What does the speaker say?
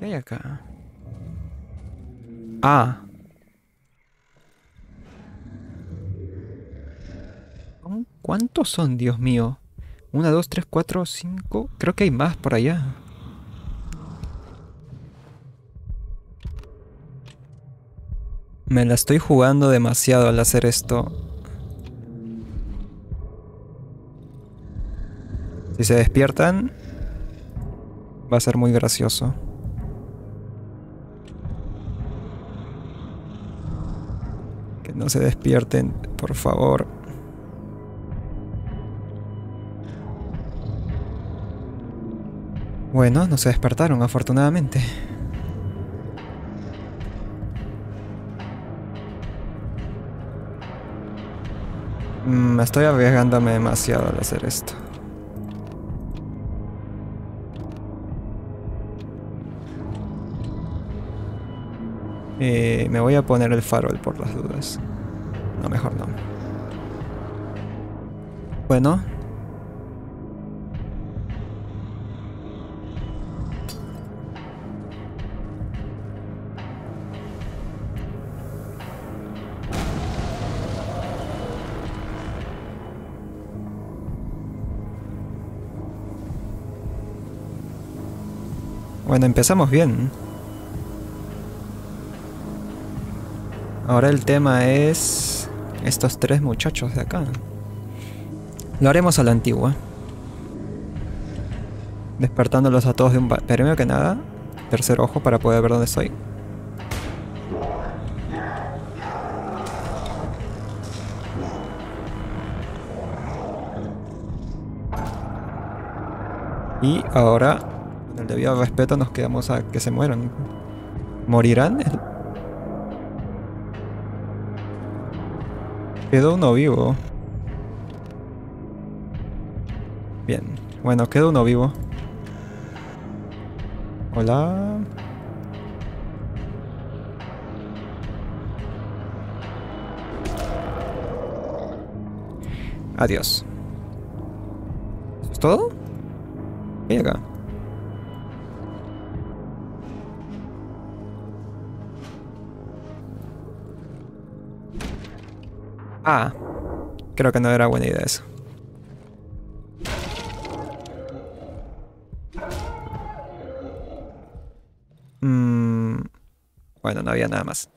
¿Qué hay acá? Ah. ¿Cuántos son, Dios mío? Una, dos, tres, cuatro, cinco. Creo que hay más por allá. Me la estoy jugando demasiado al hacer esto. Si se despiertan, va a ser muy gracioso. Que no se despierten, por favor. Bueno, no se despertaron, afortunadamente. Me mm, estoy arriesgándome demasiado al hacer esto. Eh, me voy a poner el farol por las dudas. No, mejor no. Bueno, Bueno, empezamos bien. Ahora el tema es estos tres muchachos de acá. Lo haremos a la antigua. Despertándolos a todos de un... Primero que nada, tercer ojo para poder ver dónde estoy. Y ahora el debido respeto nos quedamos a que se mueran. ¿Morirán? Quedó uno vivo. Bien. Bueno, quedó uno vivo. Hola. Adiós. ¿Eso es todo? ¿Qué Ah, creo que no era buena idea eso. Mm, bueno, no había nada más.